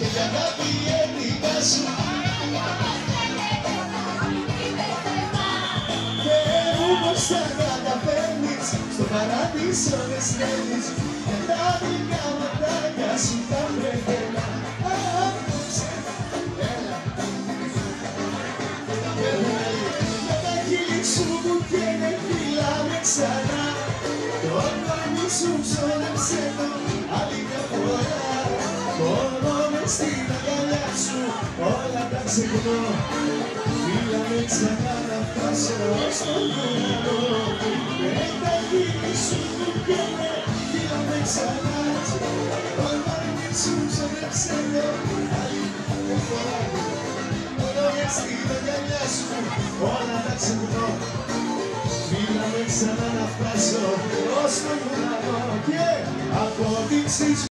Και για αγάπη έτοιμα σου Θεέ μου πως τα καταφέρνεις Στο παράδεισο δεν στέλνεις Και τα δικά ματάκια σου τα βρέχαινα Απόψε Έλα Για τα χείλη σου που καίνε φυλάμε ξανά Το κορμί σου ψώνεψε το στην αγκαλιά σου όλα τα ξεχνώ Φύλαμε ξανά να φτάσω στο ουρανό Με τα χείλη σου που καίνε φύλαμε ξανά Το κορμί σου ψώνεψε το άλλη μια φορά Μόνο μες στην αγκαλιά σου όλα τα ξεχνώ Φύλαμε ξανά να φτάσω ως τον ουρανό και αποδείξεις